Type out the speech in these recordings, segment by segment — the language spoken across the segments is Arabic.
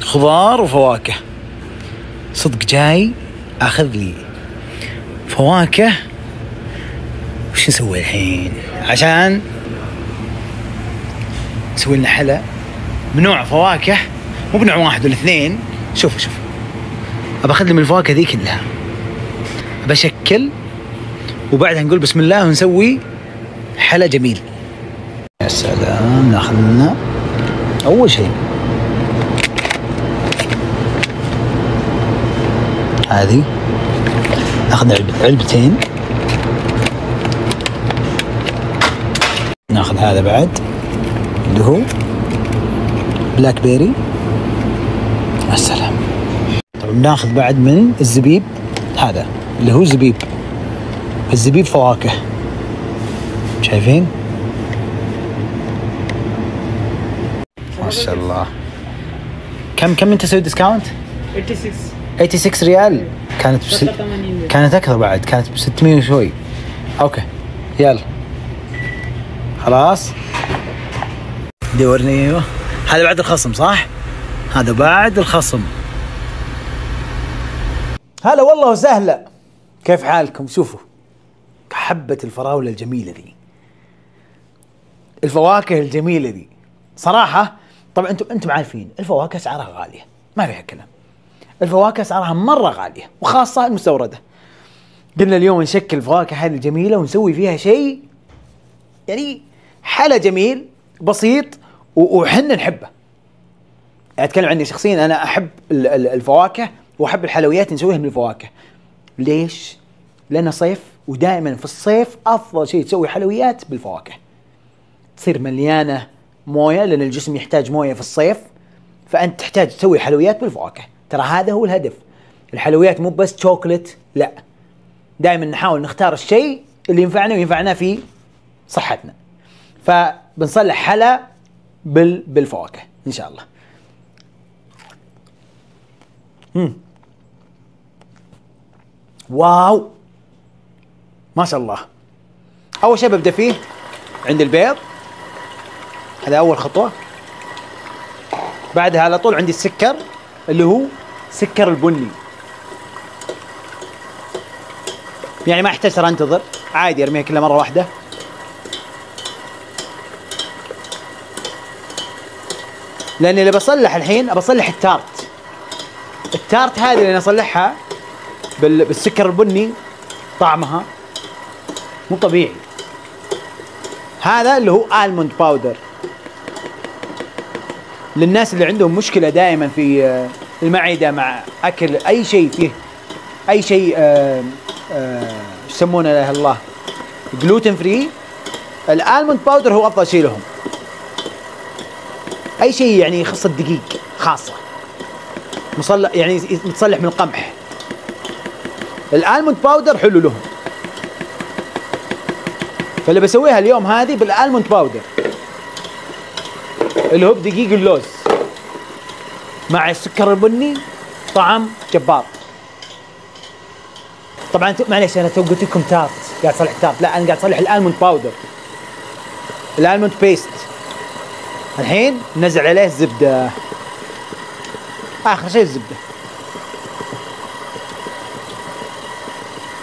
خضار وفواكه. صدق جاي آخذ لي فواكه. وش نسوي الحين؟ عشان نسوي لنا حلا بنوع فواكه مو بنوع واحد ولا اثنين. شوفوا شوفوا. أبى أخذ لي من الفواكه ذي كلها. بشكل وبعدها نقول بسم الله ونسوي حلا جميل. يا سلام ناخذ لنا أول شيء هذه. ناخذ علبة علبتين. نأخذ هذا بعد. اللي هو بلاك بيري يا سلام طبعا نأخذ بعد من الزبيب هذا اللي هو زبيب. الزبيب فواكه. شايفين؟ ما شاء الله. كم كم انت تسوي discount 86 86 ريال كانت بس... 83 كانت أكثر بعد كانت ب 600 وشوي. okay. يلا. خلاص. دورني إيوه. هذا بعد الخصم صح؟ هذا بعد الخصم. هلا والله وسهلا. كيف حالكم؟ شوفوا. حبة الفراولة الجميلة ذي. الفواكه الجميلة ذي. صراحة طبعا أنتم أنتم عارفين الفواكه أسعارها غالية. ما فيها كلام. الفواكه اسعارها مرة غالية وخاصة المستوردة. قلنا اليوم نشكل الفواكه هذه الجميلة ونسوي فيها شيء يعني حلا جميل بسيط وحنا نحبه. يعني أتكلم عني شخصيا أنا أحب ال- ال- الفواكه وأحب الحلويات نسويها من الفواكه. ليش؟ لأنه صيف ودائما في الصيف أفضل شيء تسوي حلويات بالفواكه. تصير مليانة موية لأن الجسم يحتاج موية في الصيف فأنت تحتاج تسوي حلويات بالفواكه. ترى هذا هو الهدف. الحلويات مو بس شوكلت لا. دائما نحاول نختار الشيء اللي ينفعنا وينفعنا في صحتنا. فبنصلح حلا بال بالفواكه إن شاء الله. مم. واو! ما شاء الله. أول شيء ببدأ فيه عند البيض. هذا أول خطوة. بعدها على طول عندي السكر. اللي هو سكر البني. يعني ما احتاج انتظر. عادي ارميها كلها مرة واحدة. لأني اللي بصلح الحين بصلح ال tart. ال tart هذه اللي أنا اصلحها بال- بالسكر البني طعمها مو طبيعي. هذا اللي هو almond powder للناس اللي عندهم مشكلة دائما في آه، المعدة مع أكل أي شيء فيه أي شيء آه، آه، يسمونه إلا الله gluten free ال almond powder هو أفضل شيء لهم. أي شيء يعني يخص الدقيق خاصة. مصلح يعني متصلح من القمح. ال almond powder حلو لهم. فاللي بسويها اليوم هذه بال almond powder اللي هو بدقيق اللوز. مع السكر البني طعم جبار. طبعا معليش أنا تو قلت لكم tart قاعد أصلح tart. لا أنا قاعد أصلح ال almond powder. ال almond paste. الحين نزل عليه الزبدة. آخر شيء الزبدة.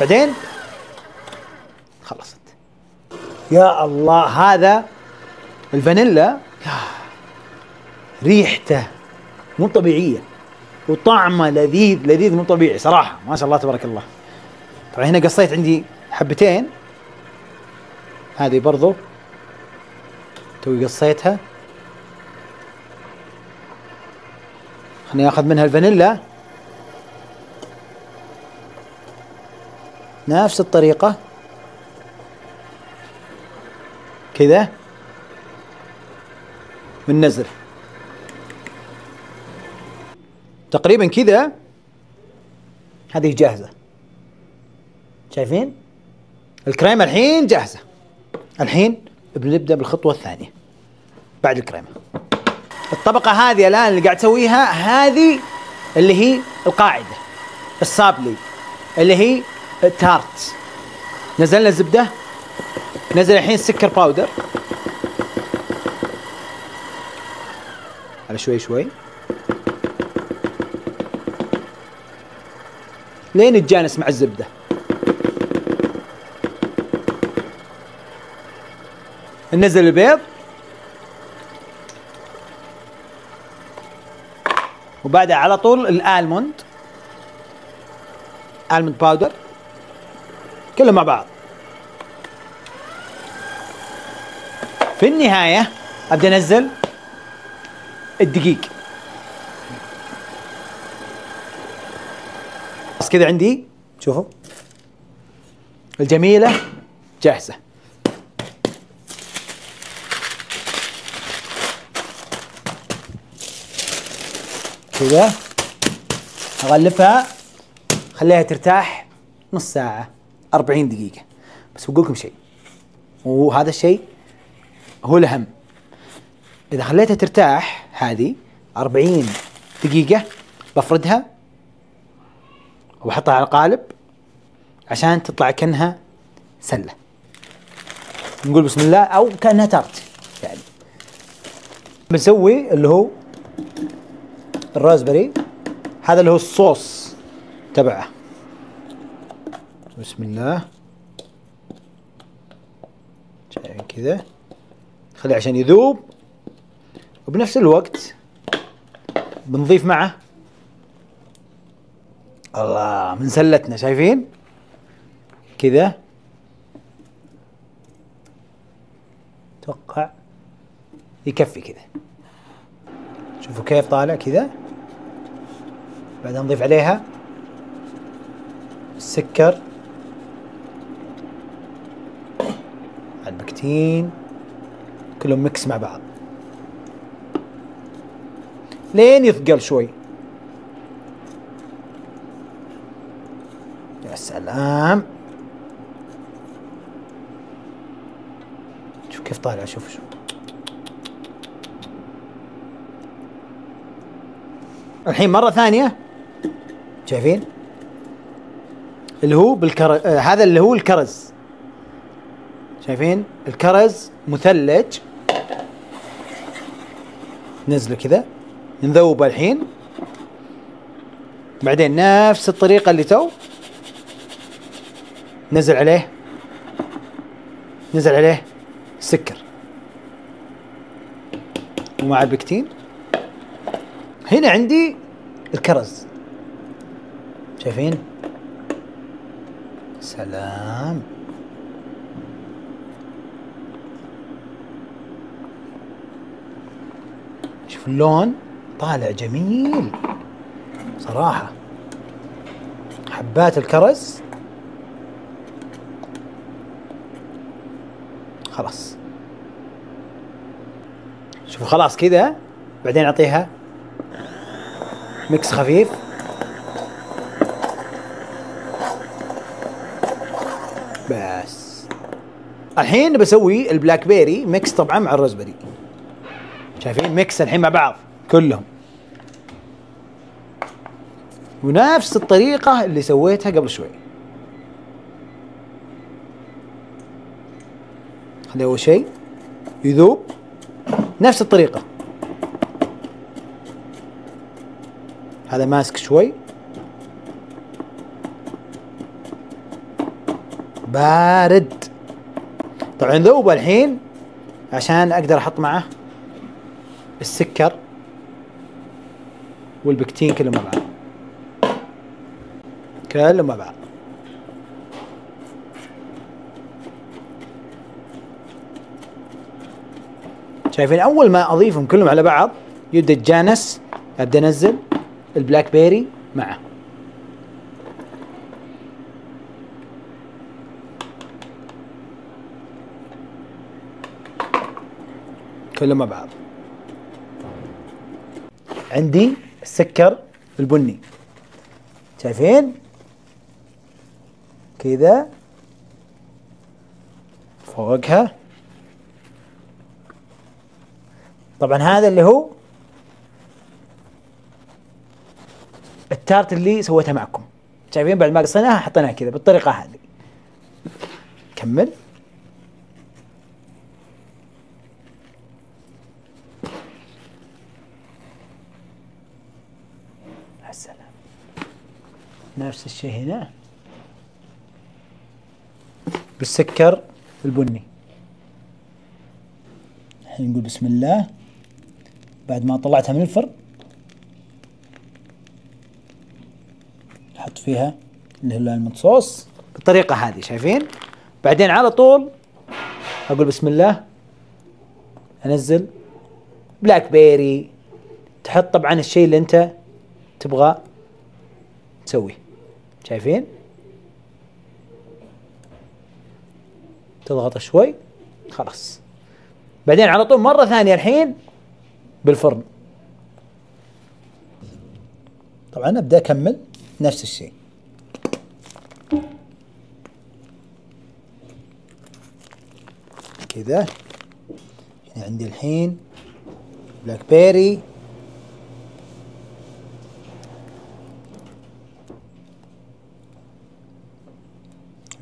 بعدين؟ خلصت. يا الله هذا الفانيلا. ريحته مو طبيعية. وطعمه لذيذ لذيذ مو طبيعي صراحة. ما شاء الله تبارك الله. طبعا هنا قصيت عندي حبتين. هذه برضو. توي قصيتها. خليني آخذ منها الفانيلا. نفس الطريقة. كذا. بننزل تقريبا كذا هذه جاهزة. شايفين؟ الكريمة الحين جاهزة. الحين بنبدأ بالخطوة الثانية بعد الكريمة. الطبقة هذه الآن اللي قاعد تسويها هذه اللي هي القاعدة السابلي اللي هي ال tart. نزلنا الزبدة نزل الحين السكر powder على شوي شوي. لين يتجانس مع الزبدة. ننزل البيض. وبعدها على طول الألموند. ألموند باودر. كله مع بعض. في النهاية أبدأ أنزل الدقيق. بس كذا عندي. شوفوا. الجميلة جاهزة. كذا. أغلفها. خليها ترتاح نص ساعة. 40 دقيقة. بس بقول لكم شيء. وهذا الشيء هو الأهم. إذا خليتها ترتاح هذه 40 دقيقة بفردها وبحطها على قالب عشان تطلع كأنها سلة. نقول بسم الله أو كأنها تارت يعني. بنسوي اللي هو الرازبري. هذا اللي هو الصوص تبعه. بسم الله. كذا. خليه عشان يذوب. وبنفس الوقت بنضيف معه الله من سلتنا شايفين؟ كذا. أتوقع يكفي كذا. شوفوا كيف طالع كذا. بعدين نضيف عليها السكر. البكتين. كلهم ميكس مع بعض. لين يثقل شوي. سلام شوف كيف طالع شوف شوف. الحين مرة ثانية. شايفين؟ اللي هو بالكرز هذا اللي هو الكرز. شايفين؟ الكرز مثلج. نزله كذا. نذوبه الحين. بعدين نفس الطريقة اللي تو. نزل عليه. نزل عليه سكر ومع البكتين. هنا عندي الكرز. شايفين؟ سلام. شوف اللون. طالع جميل. صراحة. حبات الكرز. خلاص. شوفوا خلاص كذا بعدين أعطيها ميكس خفيف. بس. الحين بسوي ال blackberry mix طبعا مع ال raspberry شايفين؟ mix الحين مع بعض كلهم. ونفس الطريقة اللي سويتها قبل شوي. خلي أول شيء يذوب نفس الطريقة. هذا ماسك شوي. بارد. طبعا ذوب الحين عشان أقدر أحط معه السكر والبكتين كلهم مع بعض. كلهم مع بعض. شايفين أول ما أضيفهم كلهم على بعض يبدأ يتجانس ابدا انزل البلاك بيري معه. كلهم مع بعض. عندي السكر البني. شايفين؟ كذا. فوقها. طبعا هذا اللي هو التارت اللي سويتها معكم. شايفين بعد ما قصيناها حطيناها كذا بالطريقة هذه. كمل. يا سلام. نفس الشيء هنا. بالسكر البني. الحين نقول بسم الله. بعد ما طلعتها من الفرن أحط فيها اللي هو صوص بالطريقة هذه شايفين؟ بعدين على طول أقول بسم الله أنزل بلاك بيري تحط طبعا الشيء اللي أنت تبغى تسويه شايفين؟ تضغط شوي خلاص بعدين على طول مرة ثانية الحين بالفرن. طبعا أبدأ أكمل نفس الشيء. كذا هنا عندي الحين بلاك بيري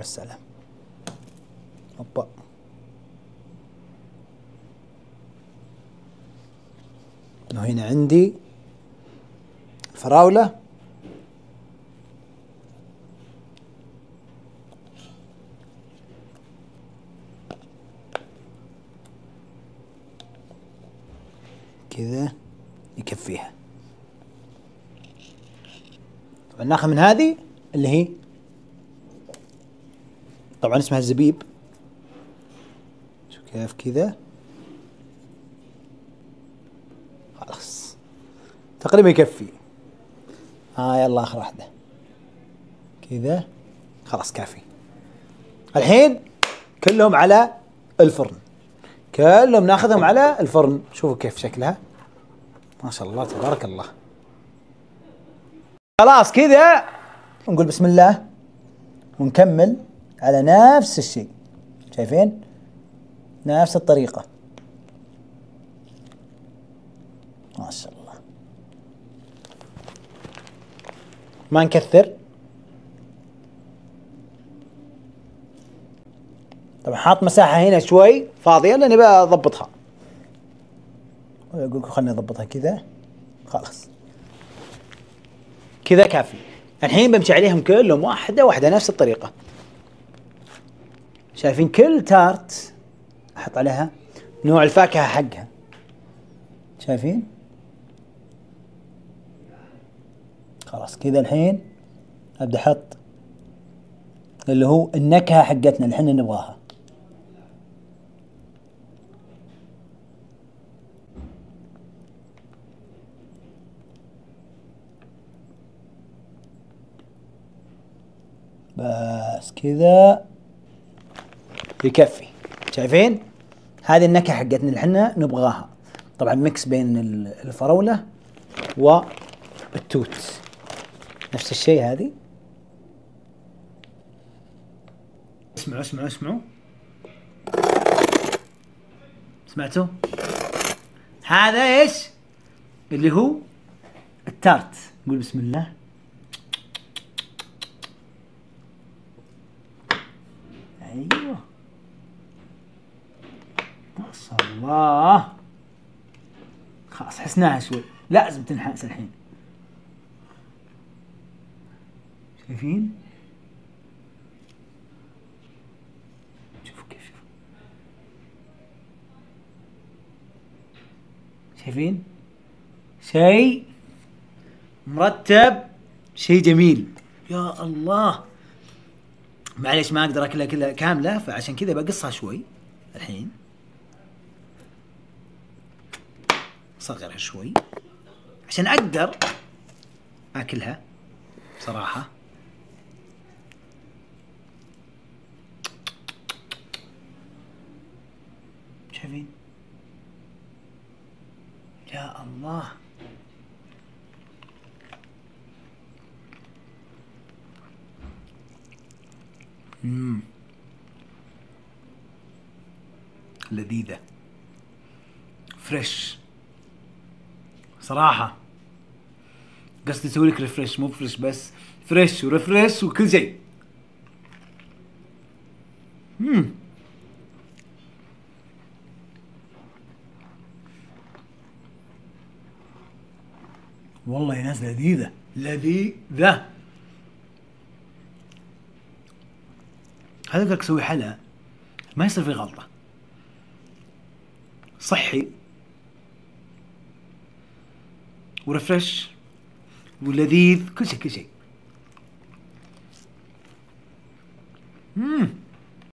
السلام أوبا. وهنا عندي الفراولة. كذا يكفيها. طبعا ناخذ من هذه اللي هي طبعا اسمها الزبيب. شوف كيف كذا خلاص تقريبا يكفي. ها آه يلا آخر واحدة. كذا. خلاص كافي. الحين كلهم على الفرن. كلهم ناخذهم على الفرن. شوفوا كيف شكلها. ما شاء الله تبارك الله. خلاص كذا. نقول بسم الله. ونكمل على نفس الشيء. شايفين؟ نفس الطريقة. ما شاء الله. ما نكثر. طبعا حاط مساحة هنا شوي فاضية لأني بضبطها أقول لكم خليني أضبطها كذا. خلاص. كذا كافي. الحين بمشي عليهم كلهم واحدة واحدة نفس الطريقة. شايفين كل تارت أحط عليها نوع الفاكهة حقها. شايفين؟ خلاص. كذا الحين أبدأ أحط اللي هو النكهة حقتنا اللي إحنا نبغاها. بس كذا يكفي. شايفين؟ هذه النكهة حقتنا اللي إحنا نبغاها. طبعا ميكس بين الفراولة والتوت نفس الشيء هذه؟ اسمعوا اسمعوا اسمعوا. سمعتوا؟ هذا إيش؟ اللي هو التارت. نقول بسم الله. أيوه. ما شاء الله. خلاص حسناها شوي. لازم تنحاس الحين. شايفين شوفوا كيف شوفوا. شايفين؟ شيء مرتب شيء جميل. يا الله. معليش ما أقدر أكلها كلها كاملة فعشان كذا بقصها شوي. الحين صغرها شوي. عشان أقدر أكلها بصراحه شايفين يا الله. مم. لذيذة. fresh صراحة. قصدي أسوي لك refresh مو fresh بس. fresh و refresh وكل شيء. والله ناس لذيذة. لذيذة. هذا لك تسوي حلا ما يصير في غلطة. صحي. ورفرش. ولذيذ. كل شيء كل شيء. مم.